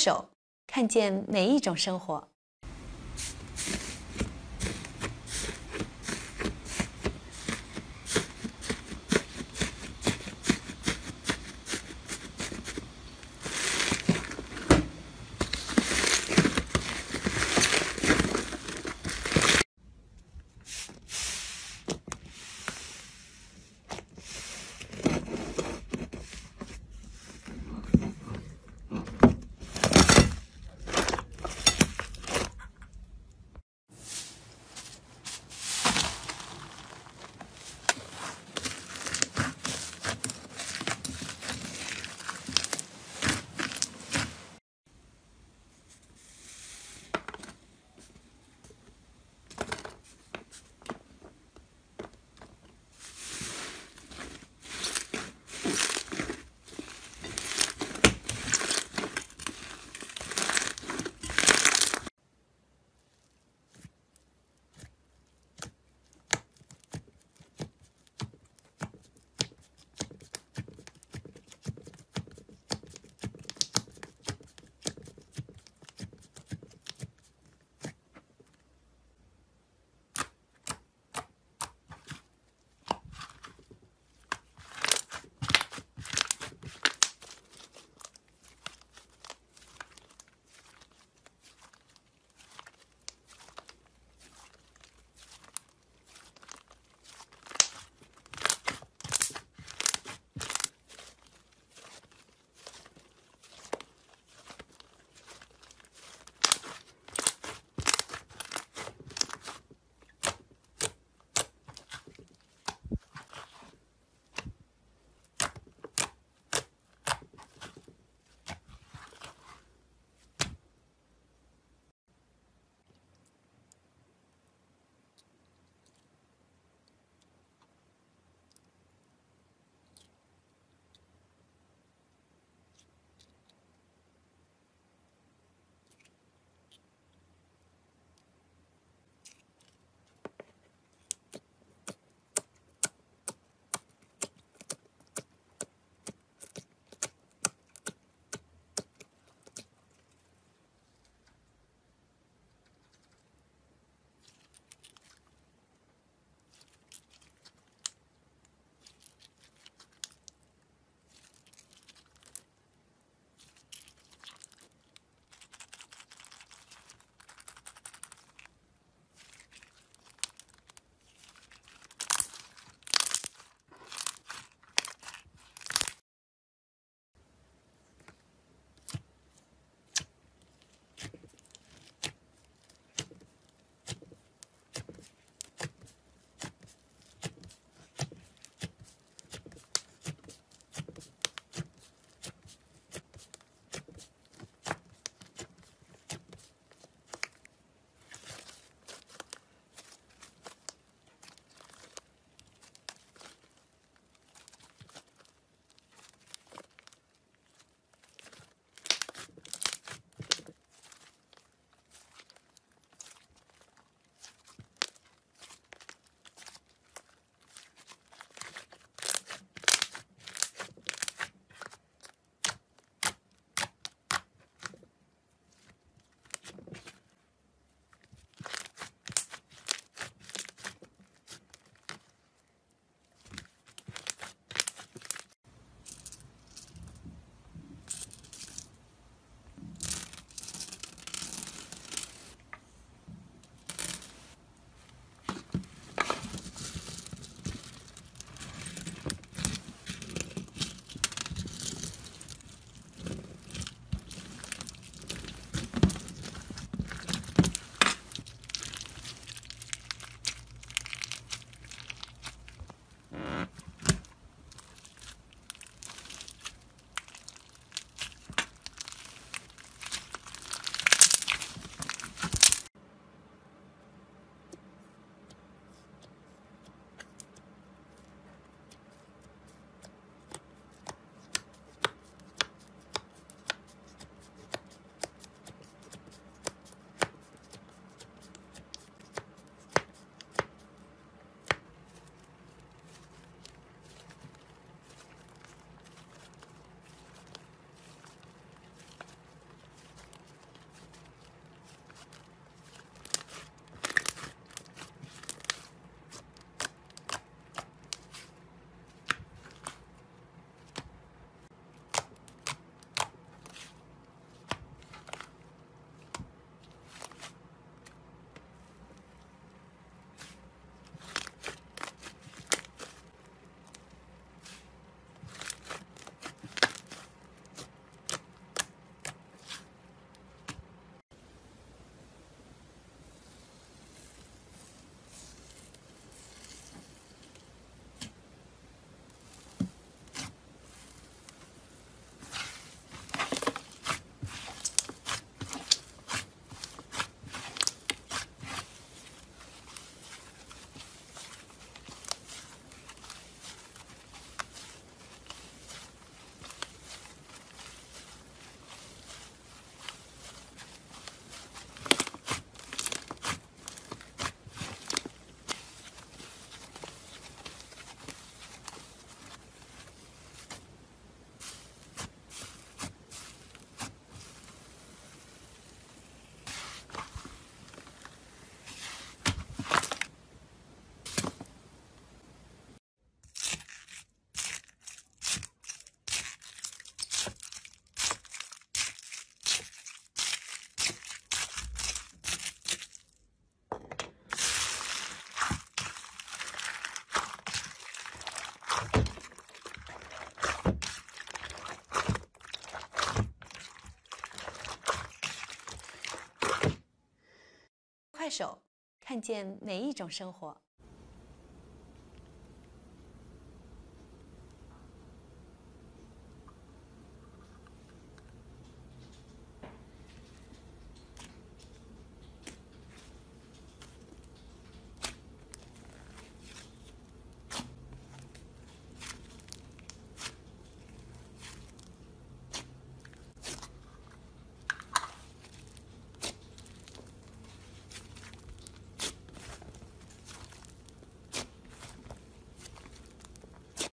手，看见每一种生活。手，看见每一种生活。